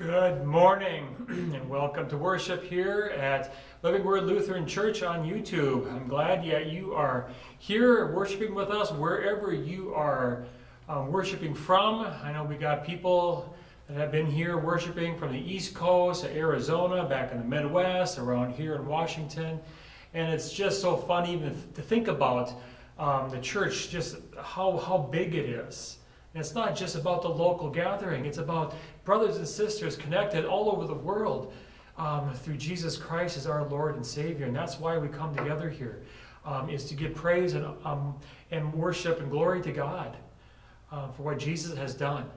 Good morning and welcome to worship here at Living Word Lutheran Church on YouTube. I'm glad that you are here worshiping with us wherever you are um, worshiping from. I know we got people that have been here worshiping from the East Coast, Arizona, back in the Midwest, around here in Washington. And it's just so fun even to think about um, the church, just how, how big it is. And it's not just about the local gathering, it's about brothers and sisters connected all over the world um, through Jesus Christ as our Lord and Savior. And that's why we come together here, um, is to give praise and, um, and worship and glory to God uh, for what Jesus has done,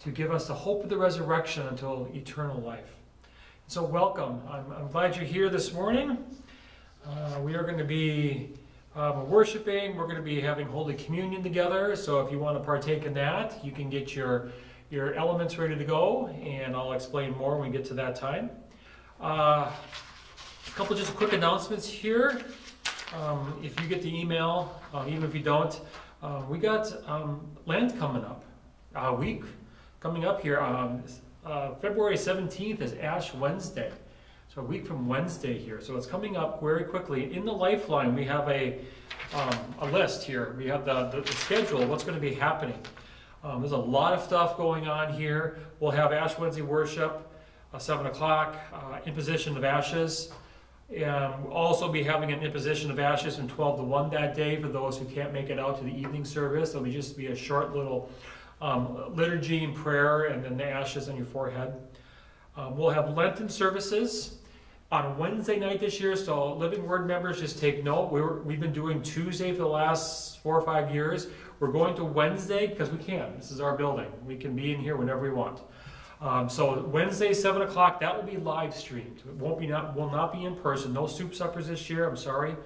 to give us the hope of the resurrection until eternal life. So, welcome. I'm, I'm glad you're here this morning. Uh, we are going to be um, worshiping. We're going to be having Holy Communion together. So if you want to partake in that, you can get your, your elements ready to go, and I'll explain more when we get to that time. Uh, a couple just quick announcements here. Um, if you get the email, uh, even if you don't, uh, we got um, Lent coming up, a week coming up here. Um, uh, February 17th is Ash Wednesday. So a week from Wednesday here. So it's coming up very quickly. In the Lifeline, we have a, um, a list here. We have the, the, the schedule, what's going to be happening. Um, there's a lot of stuff going on here. We'll have Ash Wednesday worship, uh, 7 o'clock, uh, imposition of ashes. And we'll also be having an imposition of ashes from 12 to 1 that day for those who can't make it out to the evening service. There'll be just be a short little um, liturgy and prayer and then the ashes on your forehead. Um, we'll have Lenten services on Wednesday night this year, so Living Word members just take note. We were, we've been doing Tuesday for the last four or five years. We're going to Wednesday because we can. This is our building. We can be in here whenever we want. Um, so Wednesday, seven o'clock, that will be live streamed. It won't be not will not be in person. No soup suppers this year. I'm sorry.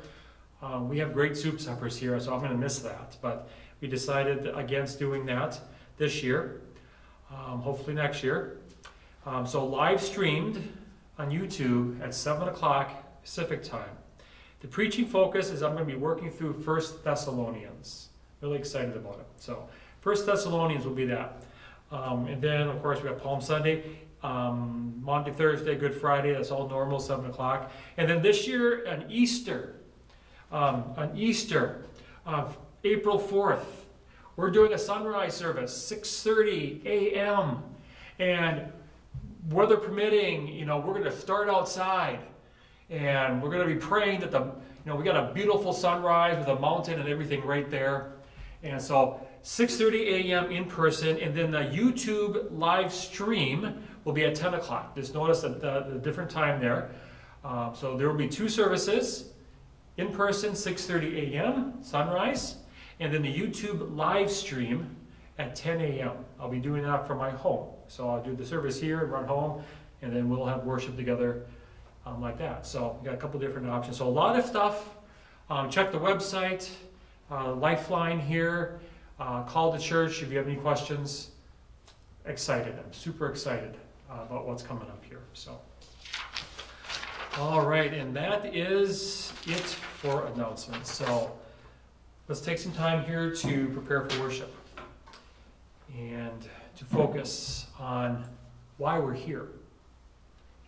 Um, we have great soup suppers here, so I'm going to miss that. But we decided against doing that this year. Um, hopefully next year. Um, so live streamed on YouTube at 7 o'clock Pacific time. The preaching focus is I'm going to be working through First Thessalonians. Really excited about it. So First Thessalonians will be that. Um, and then, of course, we have Palm Sunday, um, Maundy, Thursday, Good Friday. That's all normal, 7 o'clock. And then this year, on Easter, um, on Easter, uh, April 4th, we're doing a sunrise service, 6.30 a.m. And weather permitting, you know, we're going to start outside and we're going to be praying that the, you know, we got a beautiful sunrise with a mountain and everything right there. And so 6.30 a.m. in person and then the YouTube live stream will be at 10 o'clock. Just notice that the, the different time there. Um, so there will be two services, in person 6.30 a.m. sunrise and then the YouTube live stream at 10 a.m. I'll be doing that from my home. So I'll do the service here and run home, and then we'll have worship together um, like that. So we got a couple different options. So a lot of stuff. Um, check the website, uh, Lifeline here. Uh, call the church if you have any questions. Excited. I'm super excited uh, about what's coming up here. So. All right, and that is it for announcements. So let's take some time here to prepare for worship and to focus on why we're here.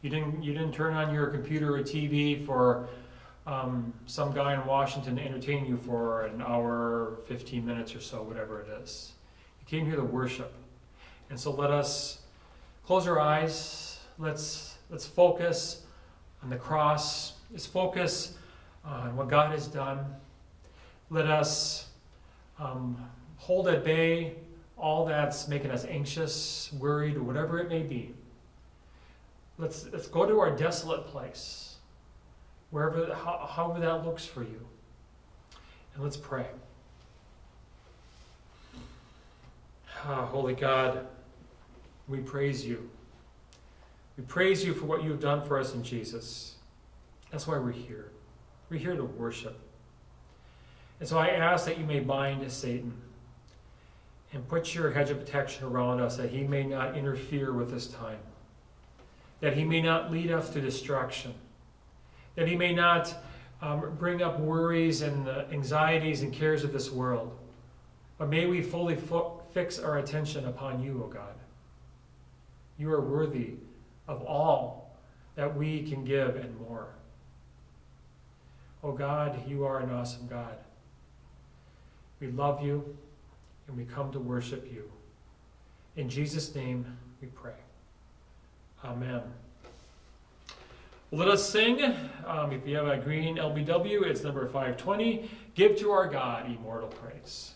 You didn't, you didn't turn on your computer or TV for um, some guy in Washington to entertain you for an hour, 15 minutes or so, whatever it is. You came here to worship. And so let us close our eyes. Let's, let's focus on the cross. Let's focus on what God has done. Let us um, hold at bay all that's making us anxious, worried, or whatever it may be. Let's, let's go to our desolate place, wherever, however that looks for you, and let's pray. Ah, Holy God, we praise you. We praise you for what you have done for us in Jesus. That's why we're here. We're here to worship. And so I ask that you may bind Satan and put your hedge of protection around us that he may not interfere with this time, that he may not lead us to destruction, that he may not um, bring up worries and uh, anxieties and cares of this world. But may we fully fo fix our attention upon you, O God. You are worthy of all that we can give and more. O God, you are an awesome God. We love you and we come to worship you. In Jesus' name we pray. Amen. Let us sing. Um, if you have a green LBW, it's number 520. Give to our God immortal praise.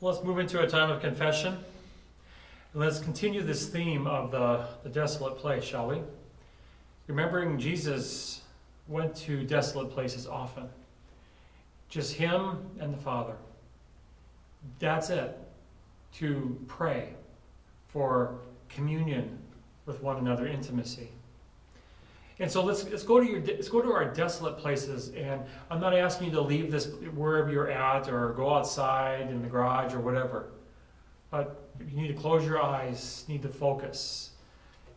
Let's move into a time of confession. And let's continue this theme of the, the desolate place, shall we? Remembering Jesus went to desolate places often. Just him and the Father. That's it. To pray for communion with one another, intimacy. And so let's, let's go to your let's go to our desolate places. And I'm not asking you to leave this wherever you're at or go outside in the garage or whatever. But you need to close your eyes, need to focus.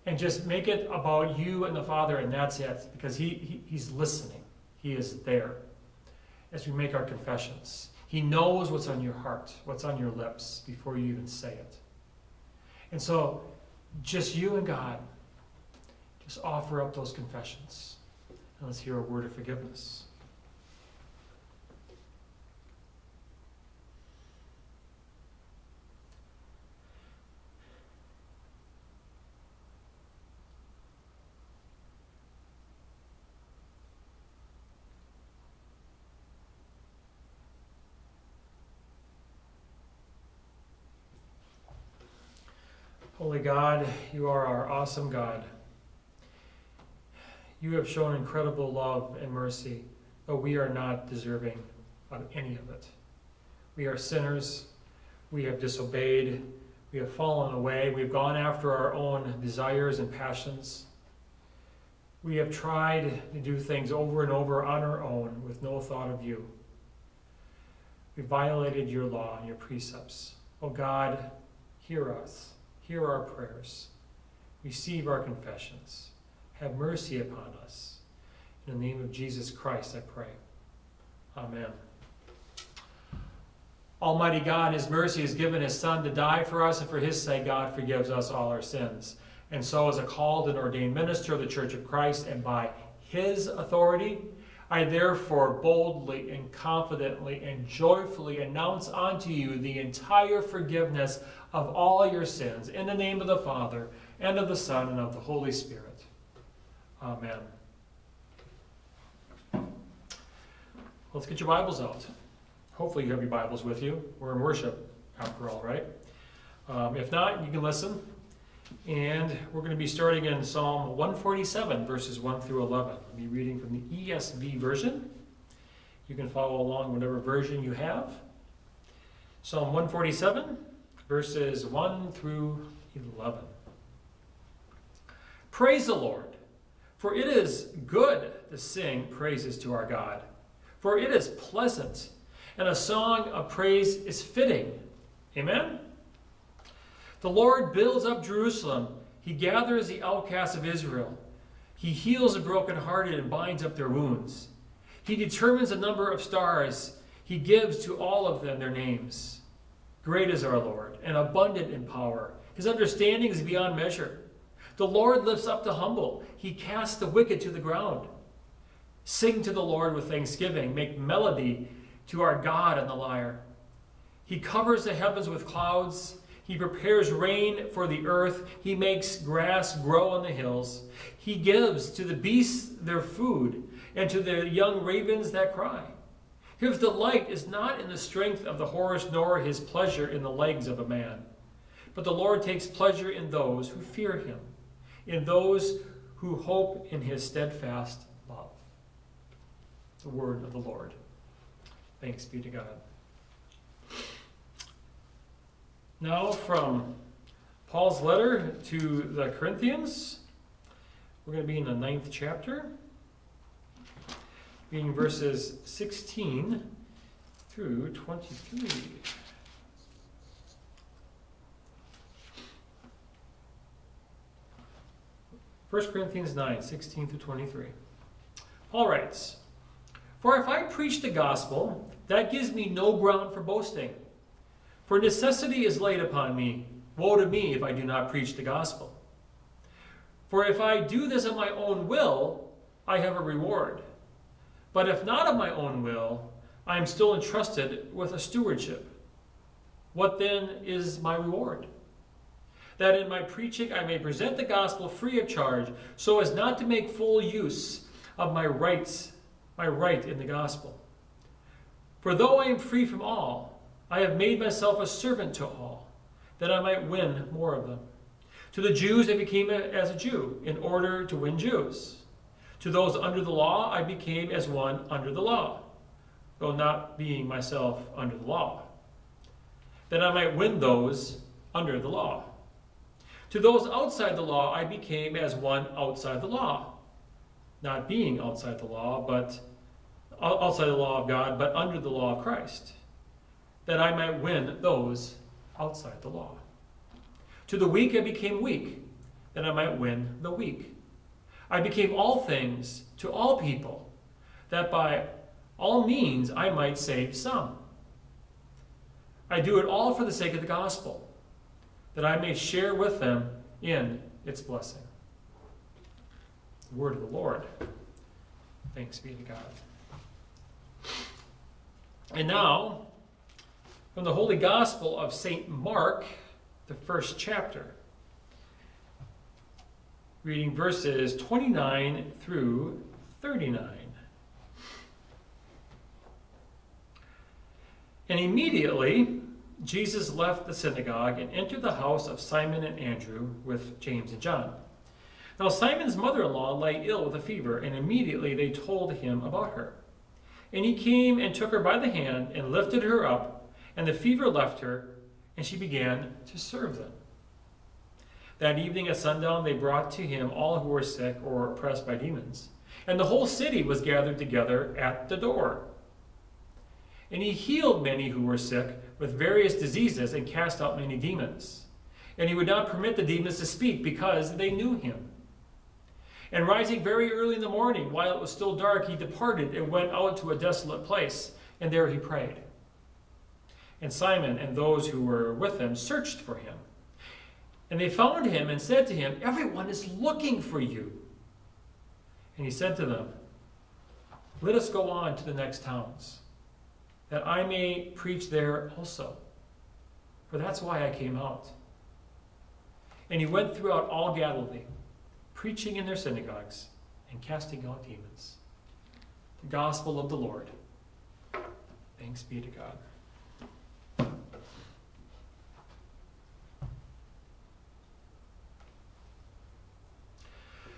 And just make it about you and the Father, and that's it. Because he, he He's listening. He is there as we make our confessions. He knows what's on your heart, what's on your lips before you even say it. And so just you and God just offer up those confessions. And let's hear a word of forgiveness. Holy God, you are our awesome God. You have shown incredible love and mercy, but we are not deserving of any of it. We are sinners. We have disobeyed. We have fallen away. We've gone after our own desires and passions. We have tried to do things over and over on our own with no thought of you. We violated your law and your precepts. Oh God, hear us. Hear our prayers. Receive our confessions. Have mercy upon us. In the name of Jesus Christ, I pray. Amen. Almighty God, in His mercy, has given His Son to die for us, and for His sake, God forgives us all our sins. And so, as a called and ordained minister of the Church of Christ, and by His authority, I therefore boldly and confidently and joyfully announce unto you the entire forgiveness of all your sins, in the name of the Father, and of the Son, and of the Holy Spirit. Amen. Let's get your Bibles out. Hopefully, you have your Bibles with you. We're in worship, after all, right? Um, if not, you can listen. And we're going to be starting in Psalm 147, verses 1 through 11. I'll be reading from the ESV version. You can follow along whatever version you have. Psalm 147, verses 1 through 11. Praise the Lord, for it is good to sing praises to our God, for it is pleasant, and a song of praise is fitting. Amen? The Lord builds up Jerusalem. He gathers the outcasts of Israel. He heals the brokenhearted and binds up their wounds. He determines the number of stars. He gives to all of them their names. Great is our Lord, and abundant in power. His understanding is beyond measure. The Lord lifts up the humble. He casts the wicked to the ground. Sing to the Lord with thanksgiving. Make melody to our God on the lyre. He covers the heavens with clouds. He prepares rain for the earth. He makes grass grow on the hills. He gives to the beasts their food, and to the young ravens that cry. His delight is not in the strength of the horse, nor his pleasure in the legs of a man. But the Lord takes pleasure in those who fear him, in those who hope in his steadfast love. The word of the Lord. Thanks be to God. Now, from Paul's letter to the Corinthians, we're going to be in the ninth chapter, being verses 16 through 23. First Corinthians 9, 16 through 23. Paul writes, For if I preach the gospel, that gives me no ground for boasting. For necessity is laid upon me. Woe to me if I do not preach the gospel. For if I do this of my own will, I have a reward. But if not of my own will, I am still entrusted with a stewardship. What then is my reward? That in my preaching I may present the gospel free of charge, so as not to make full use of my rights, my right in the gospel. For though I am free from all, I have made myself a servant to all, that I might win more of them. To the Jews I became as a Jew, in order to win Jews. To those under the law I became as one under the law, though not being myself under the law, that I might win those under the law. To those outside the law I became as one outside the law, not being outside the law, but outside the law of God, but under the law of Christ that I might win those outside the law. To the weak I became weak, that I might win the weak. I became all things to all people, that by all means I might save some. I do it all for the sake of the gospel, that I may share with them in its blessing. The word of the Lord. Thanks be to God. And now, from the Holy Gospel of St. Mark, the first chapter. Reading verses 29 through 39. And immediately Jesus left the synagogue and entered the house of Simon and Andrew with James and John. Now Simon's mother in law lay ill with a fever, and immediately they told him about her. And he came and took her by the hand and lifted her up and the fever left her, and she began to serve them. That evening at sundown, they brought to him all who were sick or oppressed by demons. And the whole city was gathered together at the door. And he healed many who were sick with various diseases and cast out many demons. And he would not permit the demons to speak because they knew him. And rising very early in the morning, while it was still dark, he departed and went out to a desolate place, and there he prayed. And Simon and those who were with him searched for him. And they found him and said to him, Everyone is looking for you. And he said to them, Let us go on to the next towns, that I may preach there also. For that's why I came out. And he went throughout all Galilee, preaching in their synagogues and casting out demons. The gospel of the Lord. Thanks be to God.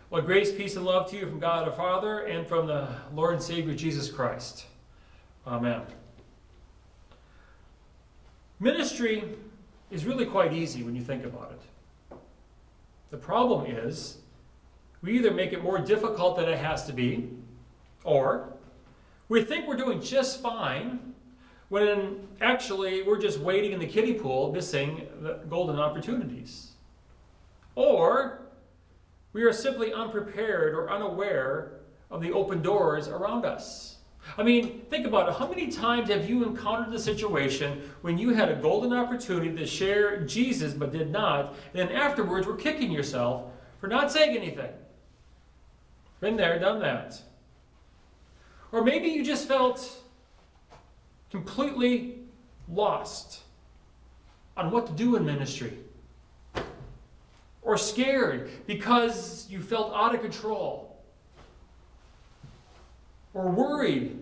Well, grace, peace, and love to you from God our Father and from the Lord and Savior Jesus Christ. Amen. Ministry is really quite easy when you think about it. The problem is, we either make it more difficult than it has to be, or we think we're doing just fine when actually we're just waiting in the kiddie pool missing the golden opportunities. Or we are simply unprepared or unaware of the open doors around us. I mean, think about it. How many times have you encountered the situation when you had a golden opportunity to share Jesus but did not, and then afterwards were kicking yourself for not saying anything? Been there, done that. Or maybe you just felt completely lost on what to do in ministry or scared because you felt out of control, or worried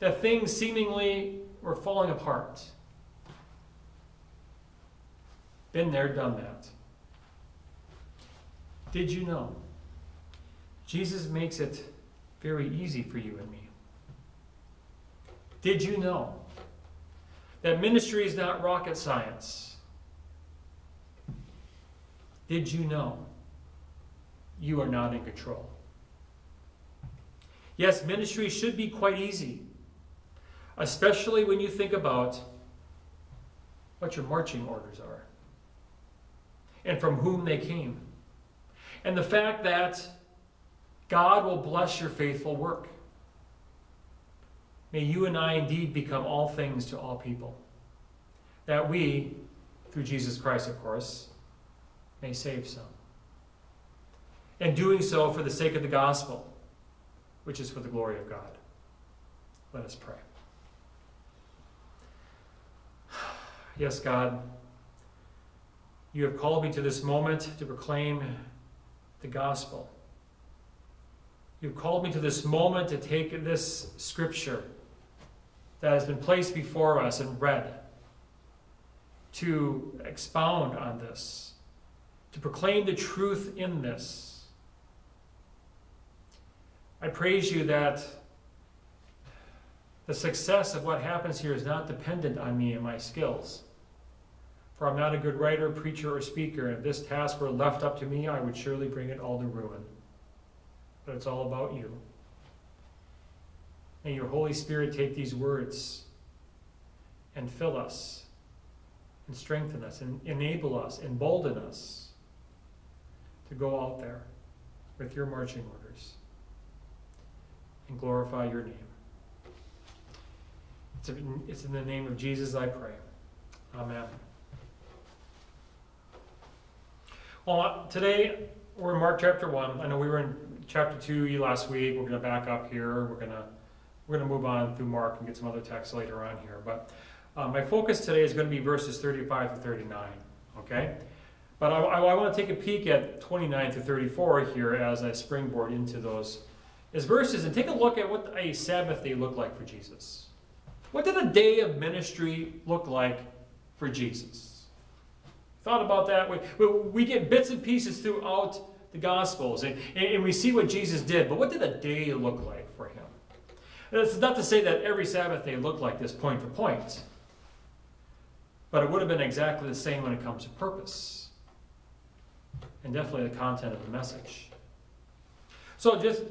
that things seemingly were falling apart. Been there, done that. Did you know? Jesus makes it very easy for you and me. Did you know that ministry is not rocket science? Did you know you are not in control? Yes, ministry should be quite easy, especially when you think about what your marching orders are and from whom they came. And the fact that God will bless your faithful work. May you and I indeed become all things to all people. That we, through Jesus Christ, of course, may save some. And doing so for the sake of the gospel, which is for the glory of God. Let us pray. Yes, God, you have called me to this moment to proclaim the gospel. You've called me to this moment to take this scripture that has been placed before us and read, to expound on this to proclaim the truth in this. I praise you that the success of what happens here is not dependent on me and my skills. For I'm not a good writer, preacher, or speaker, and if this task were left up to me, I would surely bring it all to ruin. But it's all about you. May your Holy Spirit take these words and fill us, and strengthen us, and enable us, embolden us to go out there with your marching orders and glorify your name. It's in, it's in the name of Jesus I pray. Amen. Well, uh, today we're in Mark chapter 1. I know we were in chapter 2 last week. We're going to back up here. We're going to we're going to move on through Mark and get some other texts later on here. But uh, my focus today is going to be verses 35 to 39. Okay? But I, I, I want to take a peek at 29 to 34 here as I springboard into those as verses and take a look at what a Sabbath day looked like for Jesus. What did a day of ministry look like for Jesus? Thought about that? We, we get bits and pieces throughout the Gospels and, and we see what Jesus did, but what did a day look like for him? It's not to say that every Sabbath day looked like this point for point, but it would have been exactly the same when it comes to purpose and definitely the content of the message. So just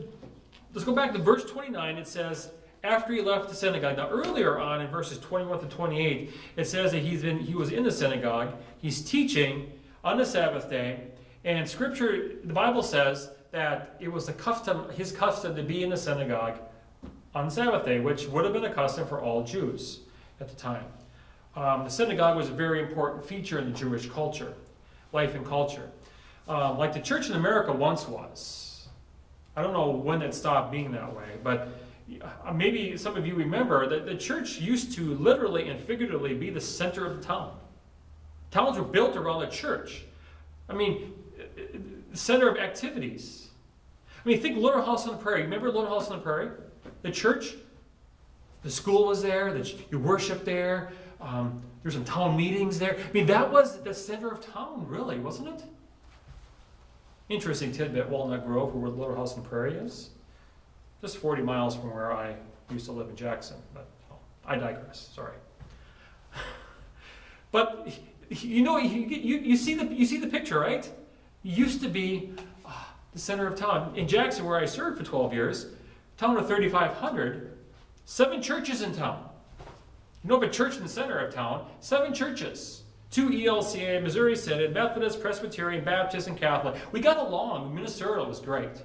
let's go back to verse 29. It says, after he left the synagogue. Now earlier on in verses 21 to 28, it says that he's been he was in the synagogue. He's teaching on the Sabbath day, and Scripture, the Bible says that it was the custom, his custom to be in the synagogue on Sabbath day, which would have been a custom for all Jews at the time. Um, the synagogue was a very important feature in the Jewish culture, life and culture uh, like the church in America once was. I don't know when it stopped being that way, but uh, maybe some of you remember that the church used to literally and figuratively be the center of the town. Towns were built around the church. I mean, the center of activities. I mean, think Little House on the Prairie. Remember Little House on the Prairie? The church, the school was there, the, you worshiped there, um, there's some town meetings there. I mean, that was the center of town, really, wasn't it? Interesting tidbit Walnut Grove, where the Little House on Prairie is, just 40 miles from where I used to live in Jackson. But oh, I digress, sorry. but you know, you, you, you, see the, you see the picture, right? Used to be uh, the center of town. In Jackson, where I served for 12 years, town of 3,500, seven churches in town. You know of a church in the center of town, seven churches. Two ELCA, Missouri Synod, Methodist, Presbyterian, Baptist, and Catholic. We got along. Ministerial was great.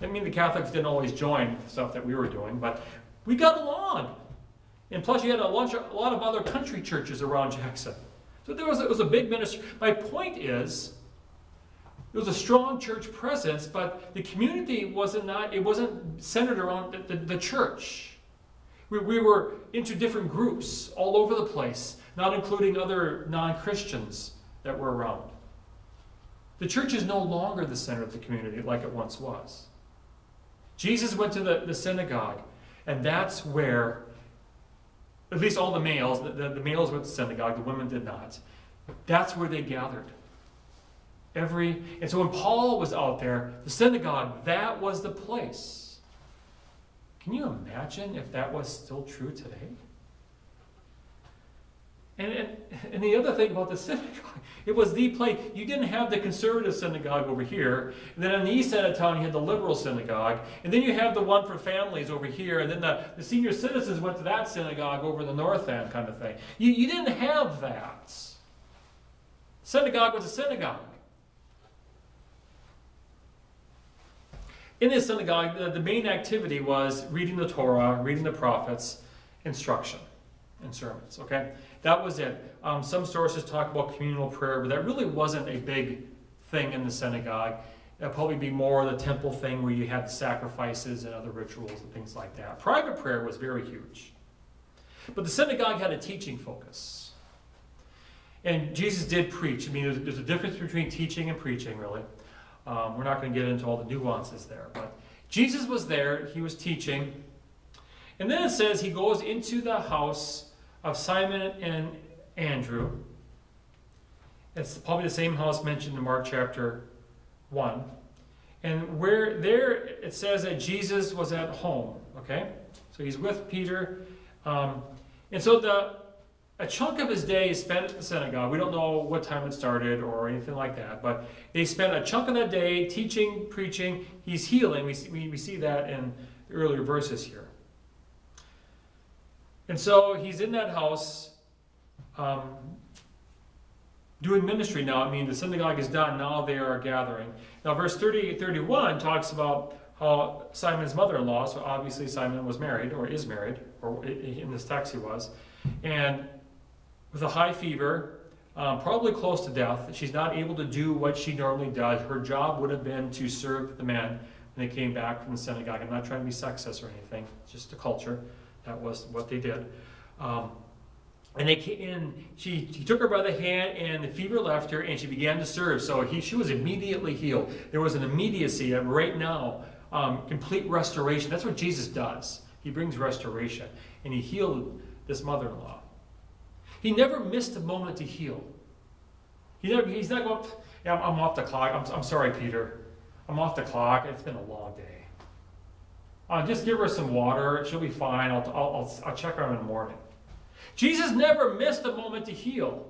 I mean the Catholics didn't always join the stuff that we were doing, but we got along. And plus, you had a lot of other country churches around Jackson. So there was, it was a big ministry. My point is, it was a strong church presence, but the community wasn't not, it wasn't centered around the, the, the church. We, we were into different groups all over the place, not including other non-Christians that were around. The church is no longer the center of the community like it once was. Jesus went to the, the synagogue, and that's where at least all the males, the, the, the males went to the synagogue, the women did not. That's where they gathered. Every and so when Paul was out there, the synagogue, that was the place. Can you imagine if that was still true today? And, and, and the other thing about the synagogue, it was the place. You didn't have the conservative synagogue over here. And then on the east side of town, you had the liberal synagogue. And then you have the one for families over here. And then the, the senior citizens went to that synagogue over the north end, kind of thing. You, you didn't have that. Synagogue was a synagogue. In this synagogue, the, the main activity was reading the Torah, reading the prophets, instruction, and sermons. Okay? That was it. Um, some sources talk about communal prayer, but that really wasn't a big thing in the synagogue. It'd probably be more the temple thing where you had sacrifices and other rituals and things like that. Private prayer was very huge. But the synagogue had a teaching focus. And Jesus did preach. I mean, there's, there's a difference between teaching and preaching, really. Um, we're not going to get into all the nuances there. But Jesus was there, he was teaching. And then it says he goes into the house of Simon and Andrew. It's probably the same house mentioned in Mark chapter 1. And where there it says that Jesus was at home, okay? So he's with Peter. Um, and so the a chunk of his day is spent at the synagogue. We don't know what time it started or anything like that, but they spent a chunk of that day teaching, preaching. He's healing. We see, we, we see that in the earlier verses here. And so he's in that house um, doing ministry now. I mean, the synagogue is done. Now they are gathering. Now, verse 30, 31 talks about how Simon's mother in law, so obviously Simon was married or is married, or in this text he was, and with a high fever, um, probably close to death. She's not able to do what she normally does. Her job would have been to serve the men when they came back from the synagogue. I'm not trying to be sexist or anything, it's just a culture. That was what they did. Um, and they came in, she, he took her by the hand, and the fever left her, and she began to serve. So he, she was immediately healed. There was an immediacy of right now, um, complete restoration. That's what Jesus does. He brings restoration. And he healed this mother in law. He never missed a moment to heal. He never, he's not going, yeah, I'm, I'm off the clock. I'm, I'm sorry, Peter. I'm off the clock. It's been a long day. Uh, just give her some water. She'll be fine. I'll, I'll, I'll, I'll check her in the morning. Jesus never missed a moment to heal.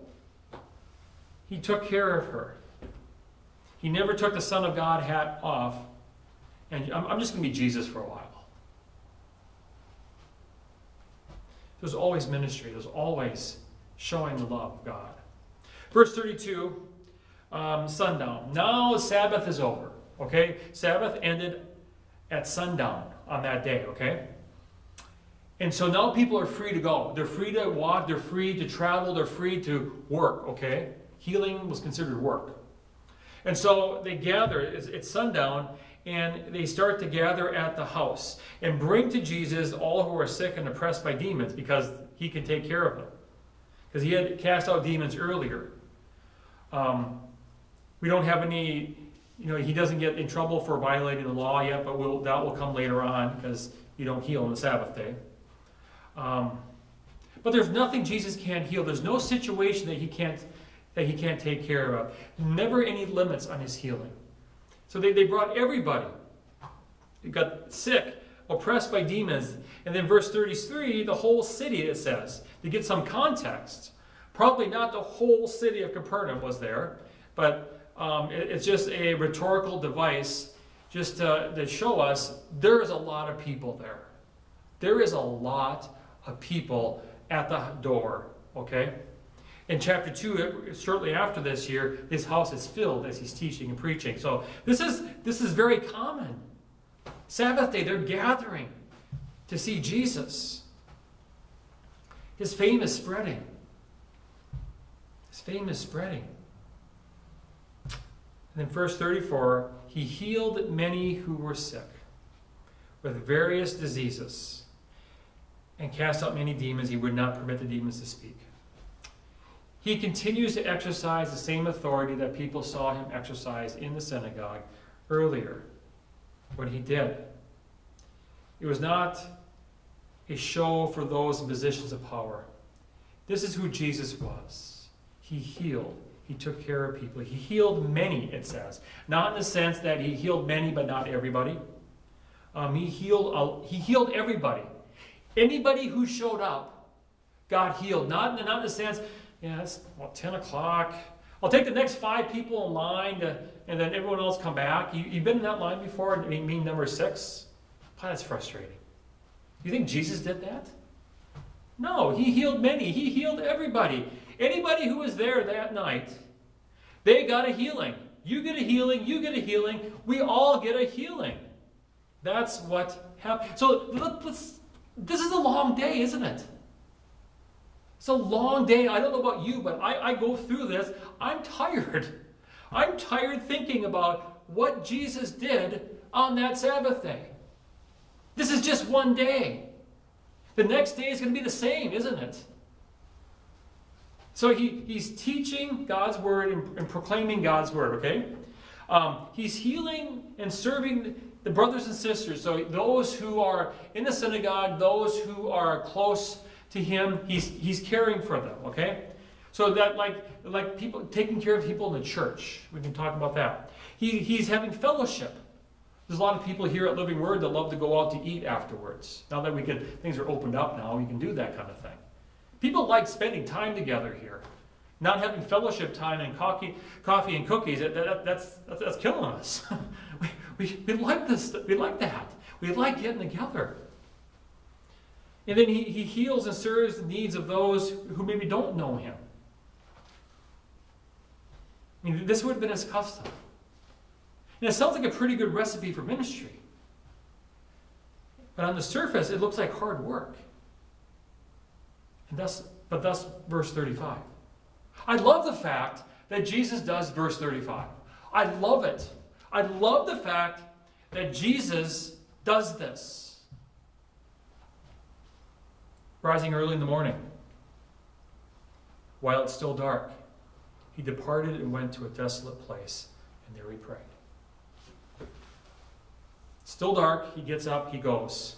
He took care of her. He never took the Son of God hat off. And I'm, I'm just going to be Jesus for a while. There's always ministry. There's always showing the love of God. Verse 32, um, sundown. Now Sabbath is over. Okay? Sabbath ended at sundown on that day, okay? And so now people are free to go. They're free to walk, they're free to travel, they're free to work, okay? Healing was considered work. And so they gather, it's, it's sundown, and they start to gather at the house and bring to Jesus all who are sick and oppressed by demons because he can take care of them. Because he had cast out demons earlier. Um, we don't have any you know, he doesn't get in trouble for violating the law yet, but we'll, that will come later on because you don't heal on the Sabbath day. Um, but there's nothing Jesus can't heal. There's no situation that he can't that he can't take care of. Never any limits on his healing. So they, they brought everybody. They got sick, oppressed by demons. And then verse 33, the whole city, it says, to get some context. Probably not the whole city of Capernaum was there, but um, it, it's just a rhetorical device just to, to show us there is a lot of people there. There is a lot of people at the door, okay? In chapter 2, shortly after this here, his house is filled as he's teaching and preaching. So this is, this is very common. Sabbath day, they're gathering to see Jesus. His fame is spreading. His fame is spreading. And in verse 34, he healed many who were sick with various diseases and cast out many demons. He would not permit the demons to speak. He continues to exercise the same authority that people saw him exercise in the synagogue earlier, what he did. It was not a show for those in positions of power. This is who Jesus was. He healed. He took care of people. He healed many, it says. Not in the sense that he healed many, but not everybody. Um, he, healed, uh, he healed everybody. Anybody who showed up got healed. Not, not in the sense, yeah, it's well, 10 o'clock. I'll take the next five people in line to, and then everyone else come back. You, have been in that line before, I mean, mean number six? Oh, that's frustrating. You think Jesus did that? No, he healed many. He healed everybody. Anybody who was there that night, they got a healing. You get a healing, you get a healing, we all get a healing. That's what happened. So this is a long day, isn't it? It's a long day. I don't know about you, but I, I go through this. I'm tired. I'm tired thinking about what Jesus did on that Sabbath day. This is just one day. The next day is going to be the same, isn't it? So he, he's teaching God's word and, and proclaiming God's word, okay? Um, he's healing and serving the brothers and sisters. So those who are in the synagogue, those who are close to him, he's, he's caring for them, okay? So that like, like people taking care of people in the church. We can talk about that. He, he's having fellowship. There's a lot of people here at Living Word that love to go out to eat afterwards. Now that we can, things are opened up now, we can do that kind of thing. People like spending time together here. Not having fellowship time and coffee, coffee and cookies, that, that, that's, that's, killing us. we, we, we like this, we like that. We like getting together. And then he, he heals and serves the needs of those who maybe don't know him. I mean, this would have been his custom. And it sounds like a pretty good recipe for ministry. But on the surface, it looks like hard work. Thus, but thus, verse 35. I love the fact that Jesus does verse 35. I love it. I love the fact that Jesus does this rising early in the morning. While it's still dark, he departed and went to a desolate place, and there he prayed. Still dark, he gets up, he goes.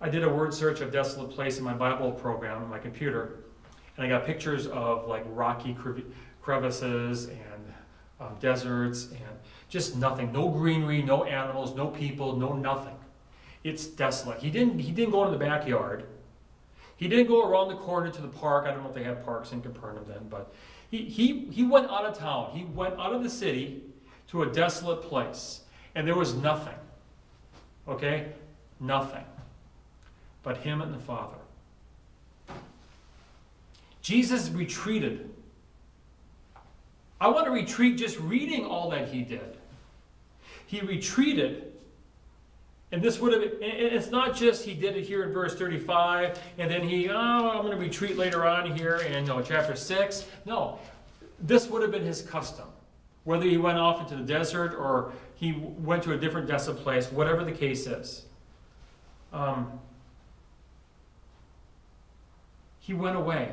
I did a word search of desolate place in my Bible program on my computer, and I got pictures of like rocky crevices and um, deserts and just nothing. No greenery, no animals, no people, no nothing. It's desolate. He didn't, he didn't go into the backyard. He didn't go around the corner to the park. I don't know if they had parks in Capernaum then, but he, he, he went out of town. He went out of the city to a desolate place. And there was nothing. Okay? Nothing. But him and the Father. Jesus retreated. I want to retreat just reading all that he did. He retreated and this would have, it's not just he did it here in verse 35, and then he, oh, I'm going to retreat later on here in you know, chapter 6. No, this would have been his custom. Whether he went off into the desert or he went to a different desolate place, whatever the case is. Um, he went away.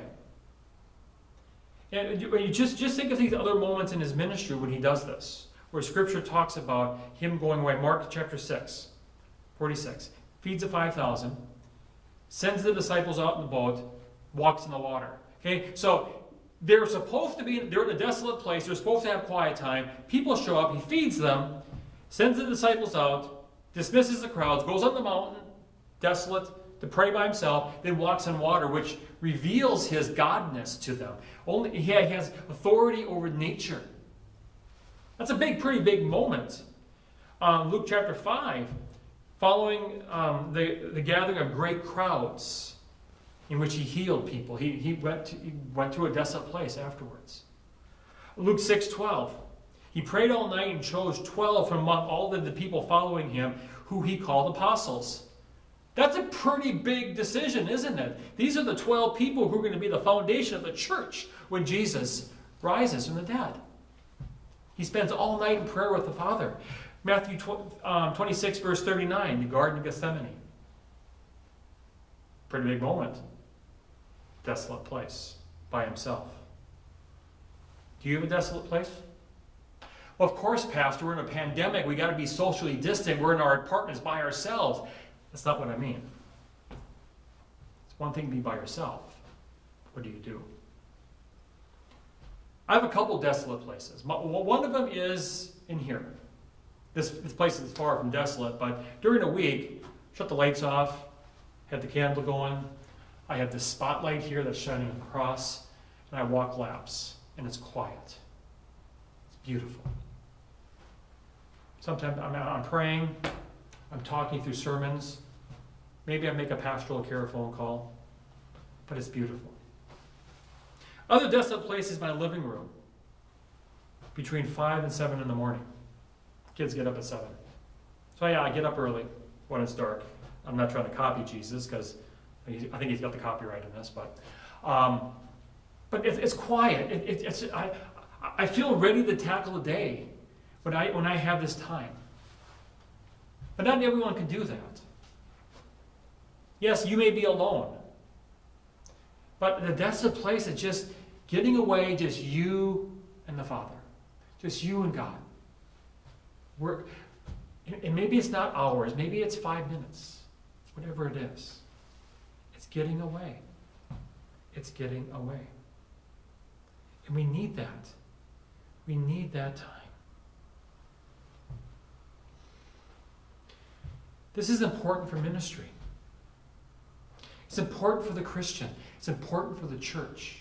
And you just, just think of these other moments in his ministry when he does this, where Scripture talks about him going away. Mark chapter 6. 46. Feeds the 5,000, sends the disciples out in the boat, walks in the water. Okay, so they're supposed to be, they're in a desolate place, they're supposed to have quiet time. People show up, he feeds them, sends the disciples out, dismisses the crowds, goes on the mountain, desolate, to pray by himself, then walks on water, which reveals his godness to them. Only he has authority over nature. That's a big, pretty big moment. Um, Luke chapter 5, following um, the, the gathering of great crowds in which he healed people, he, he, went to, he went to a desolate place afterwards. Luke 6 12, he prayed all night and chose 12 from among all the people following him, who he called apostles. That's a pretty big decision, isn't it? These are the 12 people who are going to be the foundation of the church when Jesus rises from the dead. He spends all night in prayer with the Father. Matthew um, 26, verse 39, the Garden of Gethsemane. Pretty big moment. Desolate place by himself. Do you have a desolate place? Well, of course, Pastor, we're in a pandemic. We got to be socially distant. We're in our apartments by ourselves. That's not what I mean. It's one thing to be by yourself. What do you do? I have a couple desolate places. One of them is in here. This, this place is far from desolate, but during a week, shut the lights off, had the candle going. I have this spotlight here that's shining across, and I walk laps, and it's quiet. It's beautiful. Sometimes I'm, I'm praying, I'm talking through sermons, Maybe I make a pastoral care phone call, but it's beautiful. Other desolate place is my living room between 5 and 7 in the morning. Kids get up at 7. So, yeah, I get up early when it's dark. I'm not trying to copy Jesus because I think he's got the copyright in this, but, um, but it, it's quiet. It, it, it's, I, I feel ready to tackle the day when I, when I have this time. But not everyone can do that. Yes, you may be alone. But that's the place of just getting away, just you and the Father. Just you and God. We're, and maybe it's not hours, maybe it's five minutes, whatever it is. It's getting away. It's getting away. And we need that. We need that time. This is important for ministry. It's important for the Christian, it's important for the church.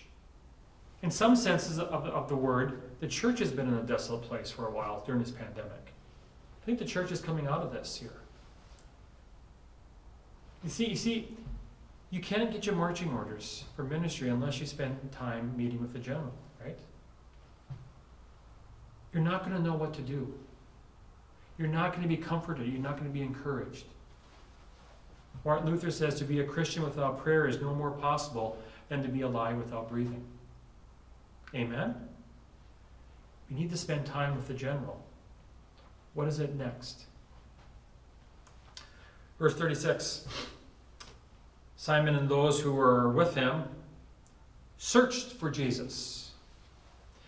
In some senses of, of the word, the church has been in a desolate place for a while during this pandemic. I think the church is coming out of this here. You see, you see, you can't get your marching orders for ministry unless you spend time meeting with the general, right? You're not going to know what to do. You're not going to be comforted. You're not going to be encouraged. Martin Luther says to be a Christian without prayer is no more possible than to be alive without breathing. Amen? We need to spend time with the general. What is it next? Verse 36 Simon and those who were with him searched for Jesus.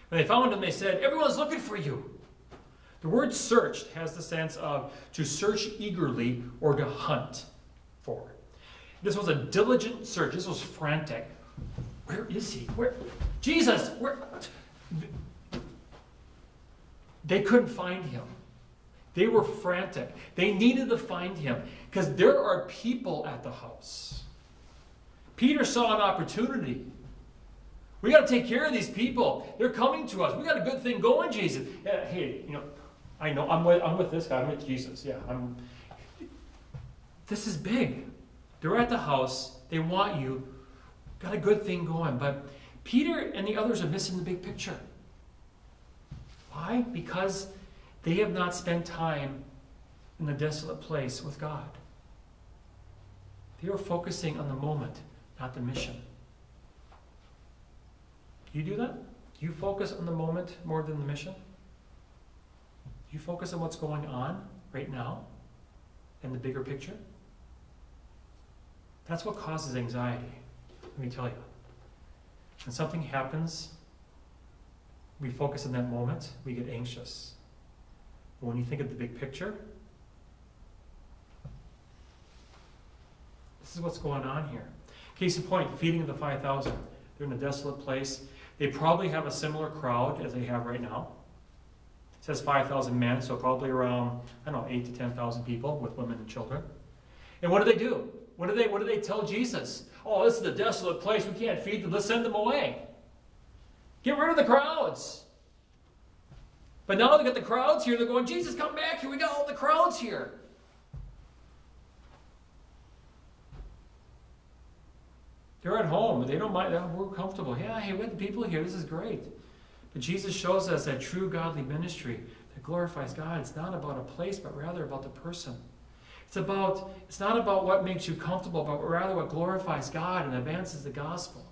When they found him, they said, Everyone's looking for you. The word searched has the sense of to search eagerly or to hunt This was a diligent search. This was frantic. Where is he? Where? Jesus, where? They couldn't find him. They were frantic. They needed to find him because there are people at the house. Peter saw an opportunity. We got to take care of these people. They're coming to us. We got a good thing going, Jesus. Yeah, hey, you know, I know I'm with, I'm with this guy. I'm with Jesus. Yeah, I'm this is big. They're at the house. They want you. Got a good thing going. But Peter and the others are missing the big picture. Why? Because they have not spent time in the desolate place with God. They are focusing on the moment, not the mission. You do that? You focus on the moment more than the mission? You focus on what's going on right now and the bigger picture? That's what causes anxiety, let me tell you. When something happens, we focus on that moment, we get anxious. But when you think of the big picture, this is what's going on here. Case in point, feeding of the 5,000. They're in a desolate place. They probably have a similar crowd as they have right now. It says 5,000 men, so probably around, I don't know, 8 to 10,000 people with women and children. And what do they do? What do they, what do they tell Jesus? Oh, this is a desolate place. We can't feed them. Let's send them away. Get rid of the crowds. But now they got the crowds here. They're going, Jesus, come back here. We got all the crowds here. They're at home. They don't mind. We're comfortable. Yeah, hey, we have the people here. This is great. But Jesus shows us that true godly ministry that glorifies God. It's not about a place, but rather about the person. It's about. It's not about what makes you comfortable, but rather what glorifies God and advances the gospel.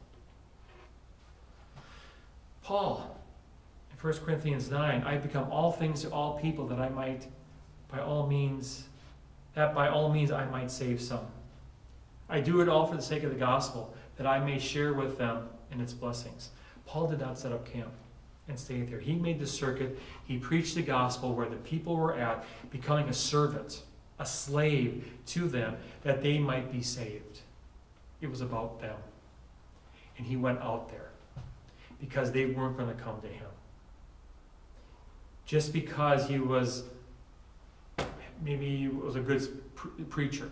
Paul, in 1 Corinthians 9, I become all things to all people that I might, by all means, that by all means I might save some. I do it all for the sake of the gospel, that I may share with them in its blessings. Paul did not set up camp and stay there. He made the circuit. He preached the gospel where the people were at, becoming a servant, a slave to them, that they might be saved. It was about them. And he went out there because they weren't going to come to him. Just because he was, maybe he was a good preacher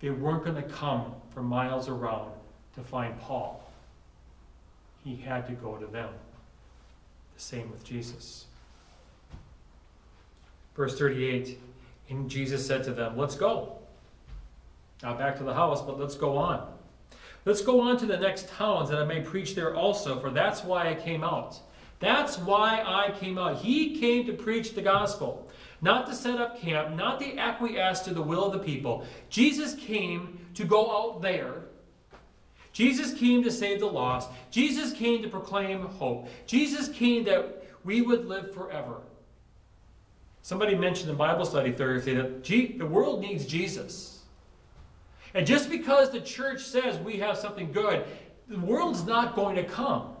they weren't going to come from miles around to find Paul. He had to go to them. The same with Jesus. Verse 38 And Jesus said to them, Let's go. Not back to the house, but let's go on. Let's go on to the next towns that I may preach there also, for that's why I came out. That's why I came out. He came to preach the gospel not to set up camp, not to acquiesce to the will of the people. Jesus came to go out there. Jesus came to save the lost. Jesus came to proclaim hope. Jesus came that we would live forever. Somebody mentioned in Bible study Thursday that the world needs Jesus. And just because the church says we have something good, the world's not going to come.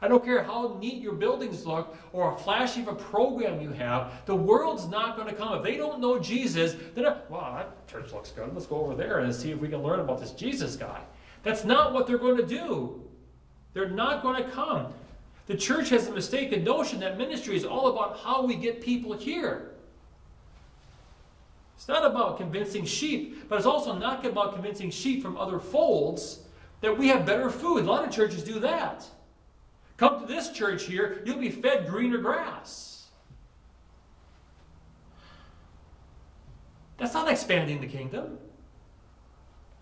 I don't care how neat your buildings look or how flashy of a program you have, the world's not going to come. If they don't know Jesus, they're not, uh, wow, that church looks good. Let's go over there and see if we can learn about this Jesus guy. That's not what they're going to do. They're not going to come. The church has a mistaken notion that ministry is all about how we get people here. It's not about convincing sheep, but it's also not about convincing sheep from other folds that we have better food. A lot of churches do that. Come to this church here, you'll be fed greener grass. That's not expanding the kingdom.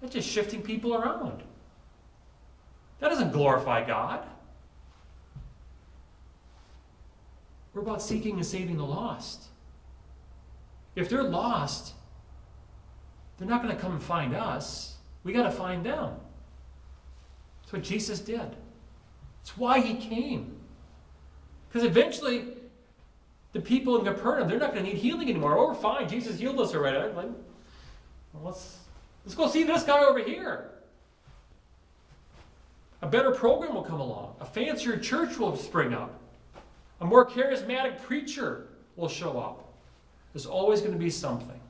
That's just shifting people around. That doesn't glorify God. We're about seeking and saving the lost. If they're lost, they're not going to come and find us. We got to find them. That's what Jesus did. It's why he came. Because eventually, the people in Capernaum, they're not going to need healing anymore. Oh, we're fine. Jesus healed us already. Well, let's, let's go see this guy over here. A better program will come along. A fancier church will spring up. A more charismatic preacher will show up. There's always going to be something.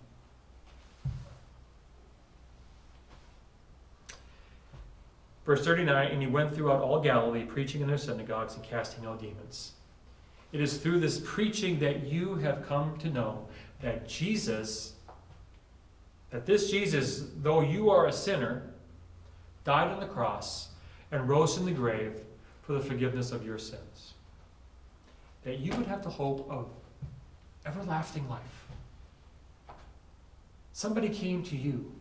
Verse 39 And he went throughout all Galilee, preaching in their synagogues and casting out demons. It is through this preaching that you have come to know that Jesus, that this Jesus, though you are a sinner, died on the cross and rose in the grave for the forgiveness of your sins. That you would have the hope of everlasting life. Somebody came to you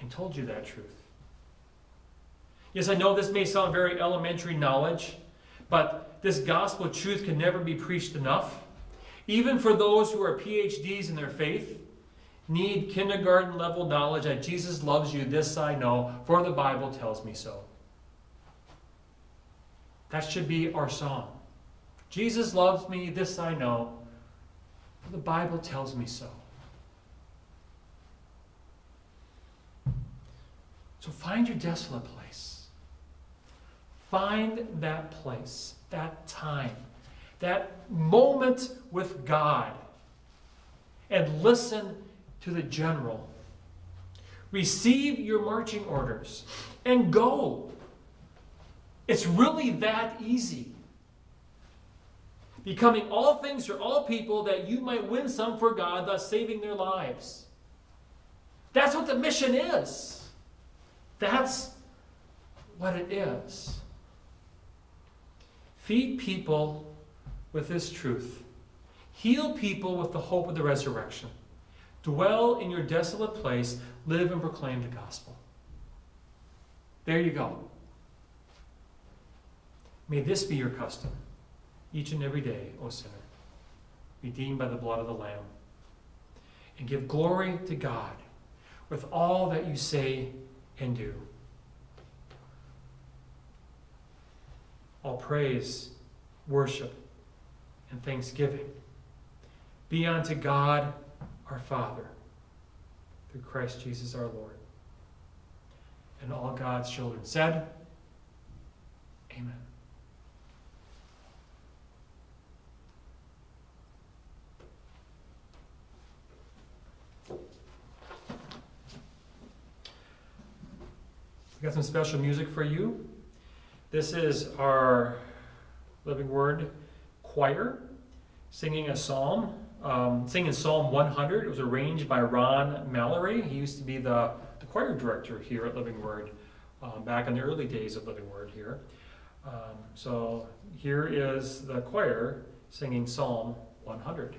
and told you that truth. Yes, I know this may sound very elementary knowledge, but this gospel truth can never be preached enough. Even for those who are PhDs in their faith, need kindergarten level knowledge that Jesus loves you, this I know, for the Bible tells me so. That should be our song. Jesus loves me, this I know, the Bible tells me so. So find your desolate place. Find that place, that time, that moment with God, and listen to the general. Receive your marching orders and go. It's really that easy. Becoming all things for all people that you might win some for God, thus saving their lives. That's what the mission is. That's what it is. Feed people with this truth. Heal people with the hope of the resurrection. Dwell in your desolate place. Live and proclaim the gospel. There you go. May this be your custom, each and every day, O sinner, redeemed by the blood of the Lamb. And give glory to God with all that you say and do. All praise, worship, and thanksgiving be unto God our Father through Christ Jesus our Lord. And all God's children said, Amen. We got some special music for you. This is our Living Word choir singing a psalm, um, singing Psalm 100. It was arranged by Ron Mallory. He used to be the, the choir director here at Living Word um, back in the early days of Living Word here. Um, so here is the choir singing Psalm 100.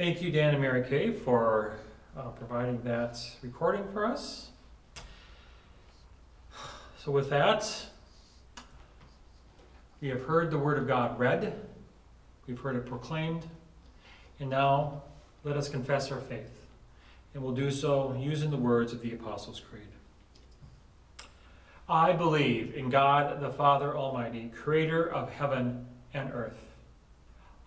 Thank you, Dan and Mary Kaye, for uh, providing that recording for us. So, with that, we have heard the Word of God read, we've heard it proclaimed, and now let us confess our faith. And we'll do so using the words of the Apostles' Creed. I believe in God the Father Almighty, creator of heaven and earth.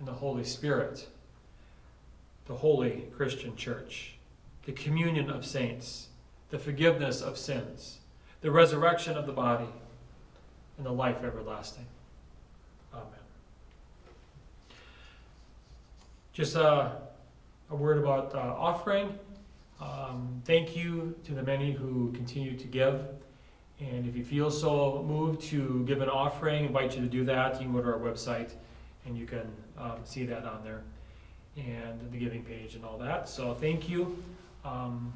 in the Holy Spirit, the holy Christian church, the communion of saints, the forgiveness of sins, the resurrection of the body, and the life everlasting. Amen. Just a, a word about uh, offering. Um, thank you to the many who continue to give. And if you feel so moved to give an offering, I invite you to do that. You can go to our website and you can um, see that on there. and the giving page and all that. So thank you. Um,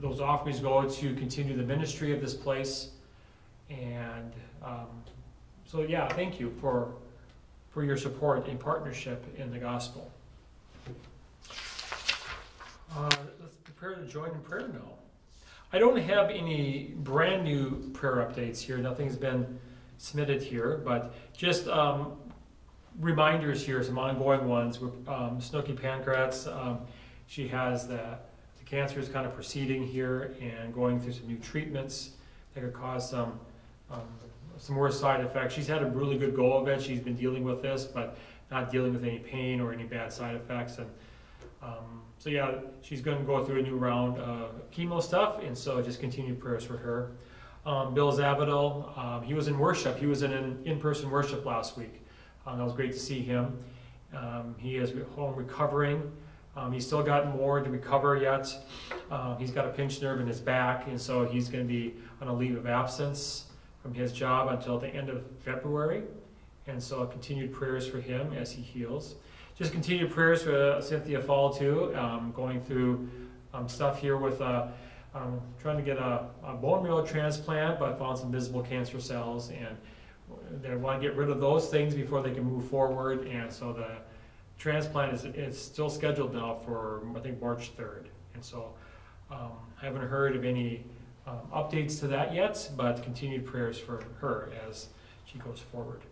those offerings go to continue the ministry of this place. And um, so, yeah, thank you for, for your support and partnership in the gospel. Uh, let's prepare to join in prayer now. I don't have any brand new prayer updates here. Nothing's been submitted here, but just um, reminders here, some ongoing ones. Um, Snooky Pankratz, um, she has the, the cancer is kind of proceeding here and going through some new treatments that could cause some um, some more side effects. She's had a really good go of it. She's been dealing with this, but not dealing with any pain or any bad side effects. And um, so, yeah, she's going to go through a new round of chemo stuff, and so just continued prayers for her. Um, Bill Zabadil, um, he was in worship. He was in an in-person worship last week. Um, that was great to see him. Um, he is home recovering. Um, he's still got more to recover yet. Uh, he's got a pinched nerve in his back, and so he's going to be on a leave of absence from his job until the end of February. And so continued prayers for him as he heals. Just continued prayers for uh, Cynthia Fall too, um, going through um, stuff here with uh, um, trying to get a, a, bone marrow transplant, but found some visible cancer cells, and they want to get rid of those things before they can move forward. And so the transplant is, is still scheduled now for I think March 3rd. And so um, I haven't heard of any um, updates to that yet, but continued prayers for her as she goes forward.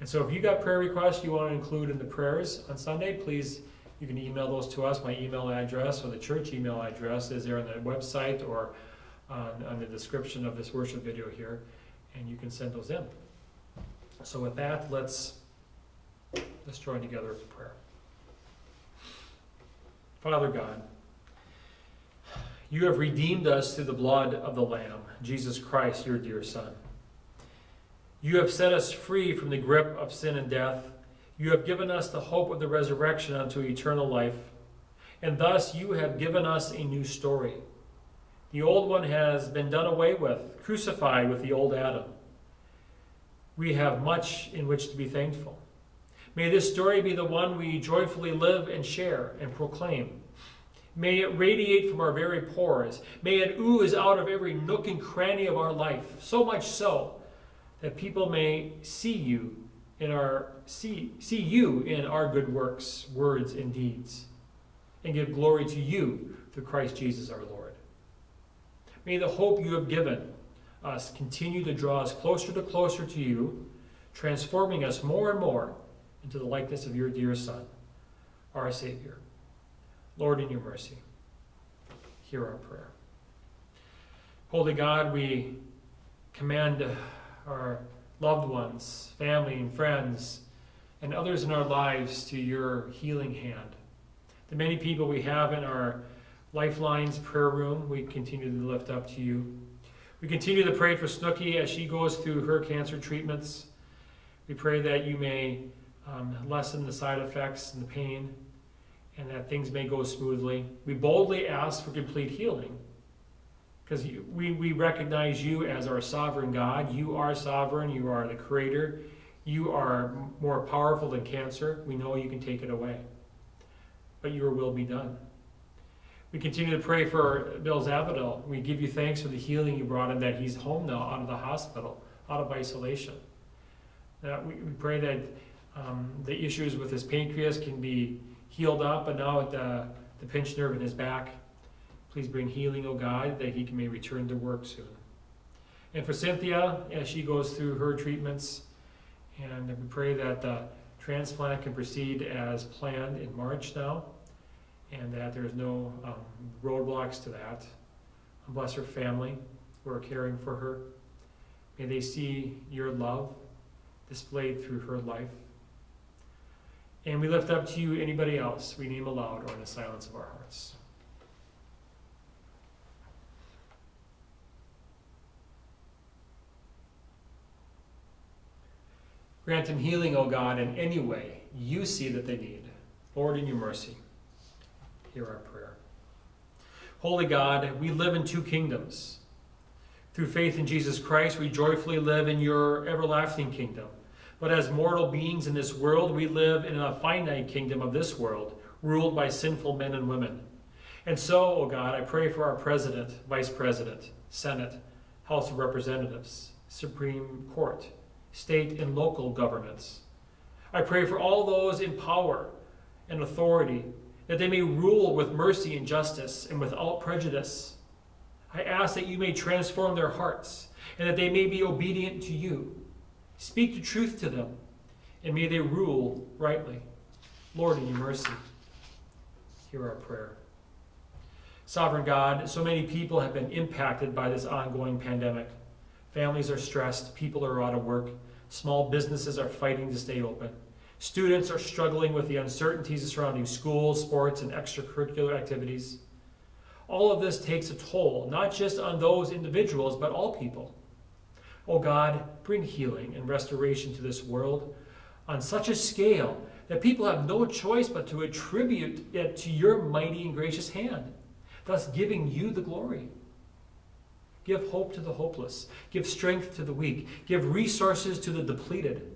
And so if you got prayer requests you want to include in the prayers on Sunday, please, you can email those to us. My email address or the church email address is there on the website or on, on the description of this worship video here, and you can send those in. So with that, let's, let's join together in prayer. Father God, you have redeemed us through the blood of the Lamb, Jesus Christ, your dear Son. You have set us free from the grip of sin and death. You have given us the hope of the resurrection unto eternal life. And thus you have given us a new story. The old one has been done away with, crucified with the old Adam. We have much in which to be thankful. May this story be the one we joyfully live and share and proclaim. May it radiate from our very pores. May it ooze out of every nook and cranny of our life, so much so that people may see you in our see, see you in our good works, words, and deeds, and give glory to you through Christ Jesus our Lord. May the hope you have given us continue to draw us closer to closer to you, transforming us more and more into the likeness of your dear Son, our Savior. Lord, in your mercy, hear our prayer. Holy God, we command our loved ones, family and friends, and others in our lives to your healing hand. The many people we have in our Lifelines prayer room, we continue to lift up to you. We continue to pray for Snooky as she goes through her cancer treatments. We pray that you may um, lessen the side effects and the pain, and that things may go smoothly. We boldly ask for complete healing because we, we recognize you as our sovereign God. You are sovereign, you are the creator, you are more powerful than cancer. We know you can take it away. But your will be done. We continue to pray for Bill Zavadil. We give you thanks for the healing you brought him, that he's home now, out of the hospital, out of isolation. That we, pray that um, the issues with his pancreas can be healed up, but now the, the pinched nerve in his back Please bring healing, O God, that he may return to work soon. And for Cynthia, as she goes through her treatments, and we pray that the transplant can proceed as planned in March now, and that there's no um, roadblocks to that. Bless her family who are caring for her. May they see your love displayed through her life. And we lift up to you anybody else we name aloud or in the silence of our hearts. Grant them healing, O God, in any way you see that they need. Lord, in your mercy, hear our prayer. Holy God, we live in two kingdoms. Through faith in Jesus Christ, we joyfully live in your everlasting kingdom. But as mortal beings in this world, we live in a finite kingdom of this world, ruled by sinful men and women. And so, O oh God, I pray for our president, vice president, Senate, House of Representatives, Supreme Court, state and local governments. I pray for all those in power and authority that they may rule with mercy and justice and without prejudice. I ask that you may transform their hearts and that they may be obedient to you. Speak the truth to them, and may they rule rightly. Lord, in your mercy, hear our prayer. Sovereign God, so many people have been impacted by this ongoing pandemic. Families are stressed, people are out of work, small businesses are fighting to stay open. Students are struggling with the uncertainties surrounding schools, sports, and extracurricular activities. All of this takes a toll, not just on those individuals, but all people. Oh God, bring healing and restoration to this world on such a scale that people have no choice but to attribute it to your mighty and gracious hand, thus giving you the glory. Give hope to the hopeless. Give strength to the weak. Give resources to the depleted.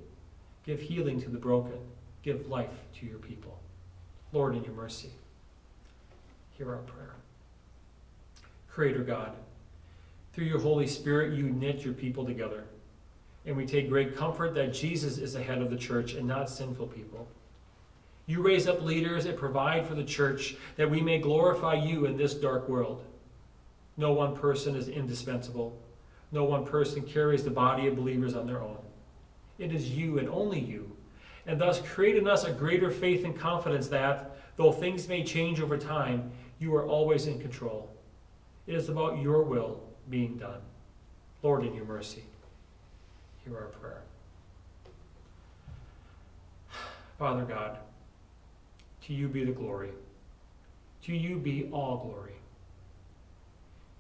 Give healing to the broken. Give life to your people. Lord, in your mercy, hear our prayer. Creator God, through your Holy Spirit, you knit your people together. And we take great comfort that Jesus is the head of the church and not sinful people. You raise up leaders and provide for the church that we may glorify you in this dark world. No one person is indispensable. No one person carries the body of believers on their own. It is you and only you, and thus create in us a greater faith and confidence that, though things may change over time, you are always in control. It is about your will being done. Lord, in your mercy, hear our prayer. Father God, to you be the glory. To you be all glory.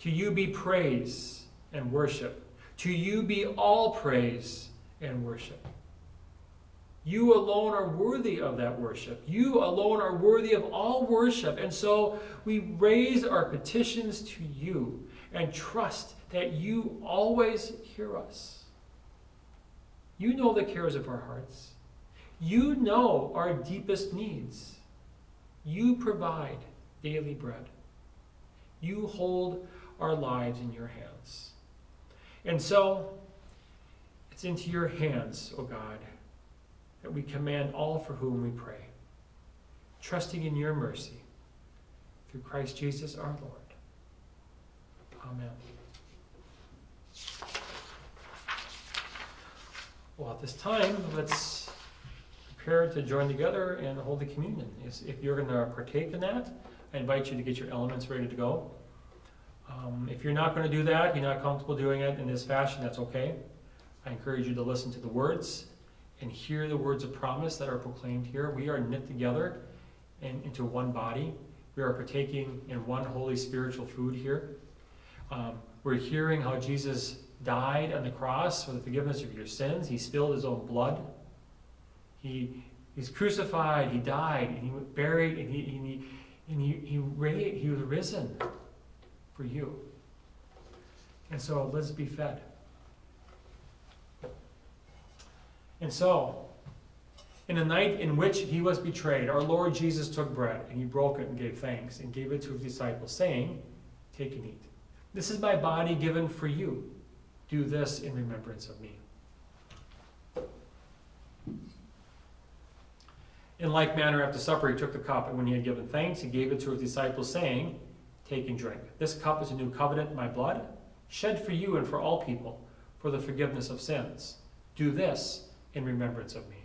To you be praise and worship. To you be all praise and worship. You alone are worthy of that worship. You alone are worthy of all worship. And so we raise our petitions to you and trust that you always hear us. You know the cares of our hearts. You know our deepest needs. You provide daily bread. You hold our lives in your hands. And so, it's into your hands, O God, that we command all for whom we pray, trusting in your mercy through Christ Jesus our Lord. Amen. Well, at this time, let's prepare to join together and hold the communion. If you're going to partake in that, I invite you to get your elements ready to go. Um, if you're not going to do that, you're not comfortable doing it in this fashion, that's okay. I encourage you to listen to the words and hear the words of promise that are proclaimed here. We are knit together and into one body. We are partaking in one holy spiritual food here. Um, we're hearing how Jesus died on the cross for the forgiveness of your sins. He spilled his own blood. He, he's crucified, he died, and he was buried, and he, and he, and he, he, ra- he was risen for you. And so let's be fed. And so, in the night in which he was betrayed, our Lord Jesus took bread, and he broke it and gave thanks, and gave it to his disciples, saying, Take and eat. This is my body given for you. Do this in remembrance of me. In like manner, after supper, he took the cup, and when he had given thanks, he gave it to his disciples, saying, Take and drink. This cup is a new covenant in my blood, shed for you and for all people, for the forgiveness of sins. Do this in remembrance of me.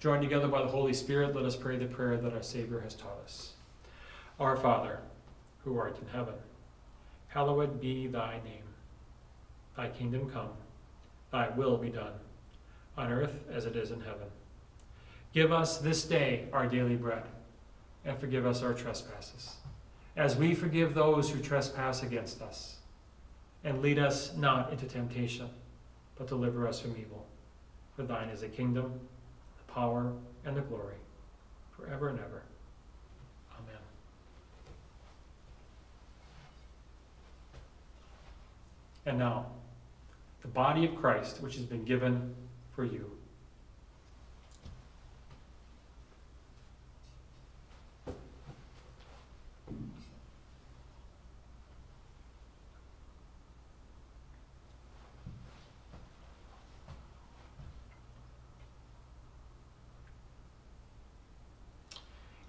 Joined together by the Holy Spirit, let us pray the prayer that our Savior has taught us. Our Father, who art in heaven, hallowed be thy name. Thy kingdom come, thy will be done, on earth as it is in heaven. Give us this day our daily bread, and forgive us our trespasses, as we forgive those who trespass against us. And lead us not into temptation, but deliver us from evil. For thine is the kingdom, the power, and the glory, forever and ever. Amen. And now, the body of Christ, which has been given for you.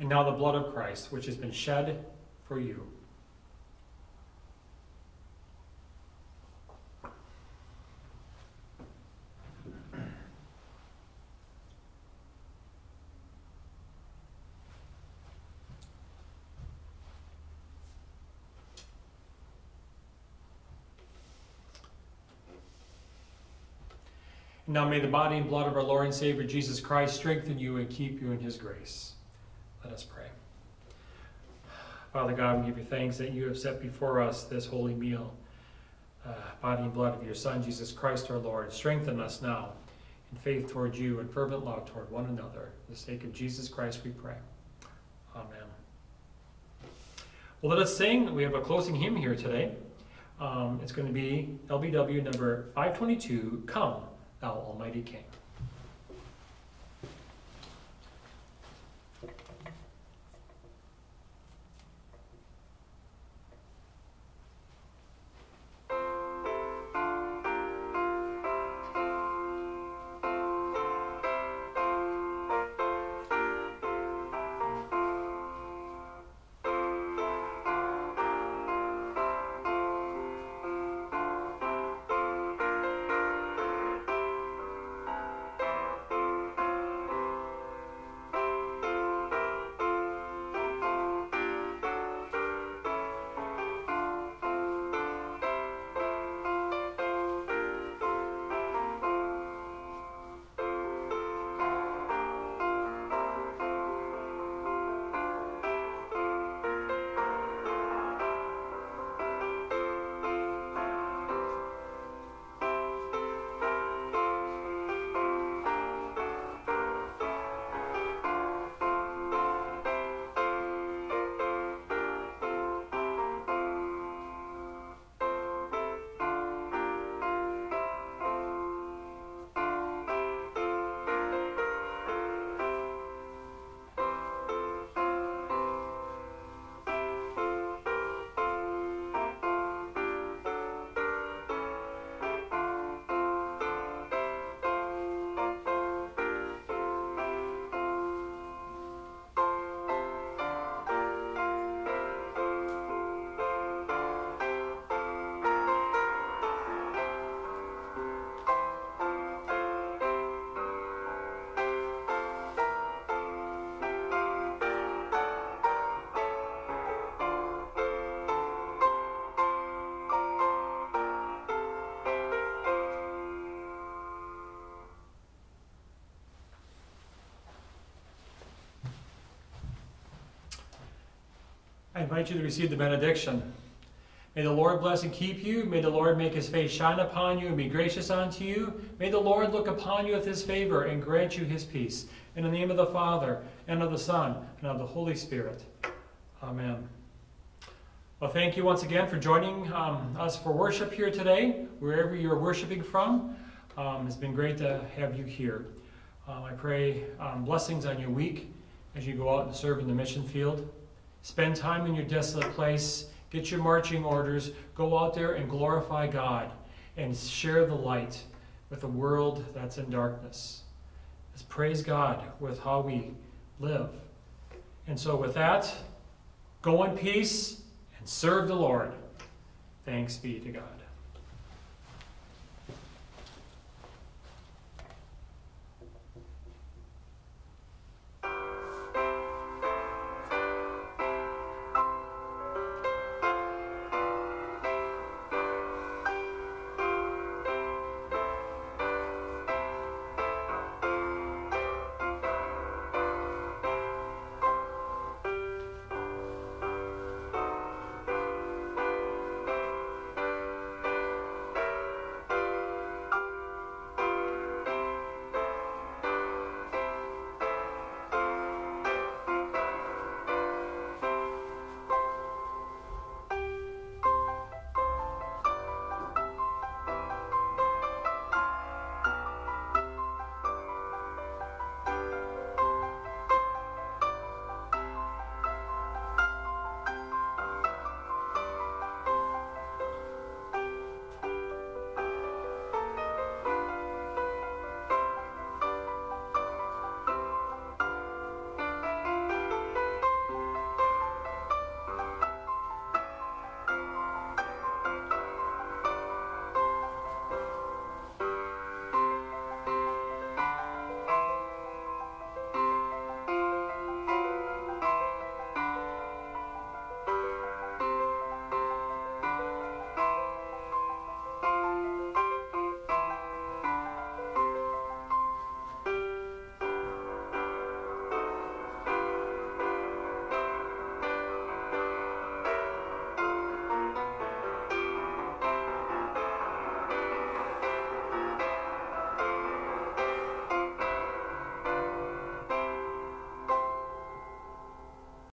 And now the blood of Christ, which has been shed for you. Now may the body and blood of our Lord and Savior Jesus Christ strengthen you and keep you in his grace. Let us pray. Father God, we give you thanks that you have set before us this holy meal, uh, body and blood of your Son, Jesus Christ our Lord. Strengthen us now in faith toward you and fervent love toward one another. For the sake of Jesus Christ we pray. Amen. Well, let us sing. We have a closing hymn here today. Um, it's going to be LBW number 522, Come thou Almighty King. I invite you to receive the benediction. May the Lord bless and keep you. May the Lord make his face shine upon you and be gracious unto you. May the Lord look upon you with his favor and grant you his peace. In the name of the Father, and of the Son, and of the Holy Spirit. Amen. Well, thank you once again for joining um, us for worship here today, wherever you're worshiping from. Um, it's been great to have you here. Um, I pray um, blessings on your week as you go out and serve in the mission field. Spend time in your desolate place. Get your marching orders. Go out there and glorify God and share the light with a world that's in darkness. Let's praise God with how we live. And so, with that, go in peace and serve the Lord. Thanks be to God.